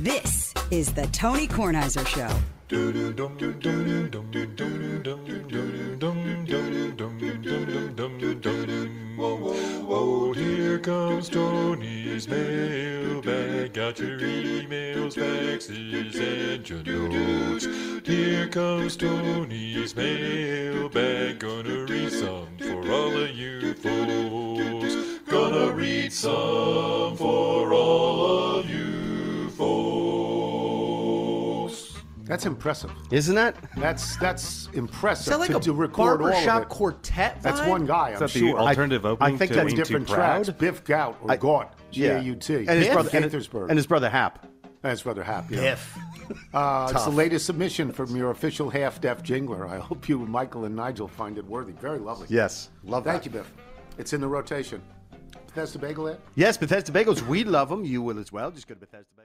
This is the Tony Kornheiser Show. Oh, here comes Tony's mailbag. Got your emails, faxes, and your notes. Here comes Tony's mailbag. Gonna read some for all of you folks. Gonna read some That's impressive. Isn't that? That's that's impressive Sound like to, a to record barbershop it. quartet. That's one guy, Is I'm that the sure. alternative I opening think to that's different tracks. Biff Gaut or I- Gaunt. G-A-U-T. And his brother and, Gaithersburg. and his brother Hap. And his brother Hap. Yeah. Biff. Uh, it's the latest submission from your official half-deaf jingler. I hope you, Michael and Nigel, find it worthy. Very lovely. Yes. Love Thank that. you, Biff. It's in the rotation. Bethesda Bagel Ad? Yes, Bethesda Bagels. We love them. You will as well. Just go to Bethesda Bagels.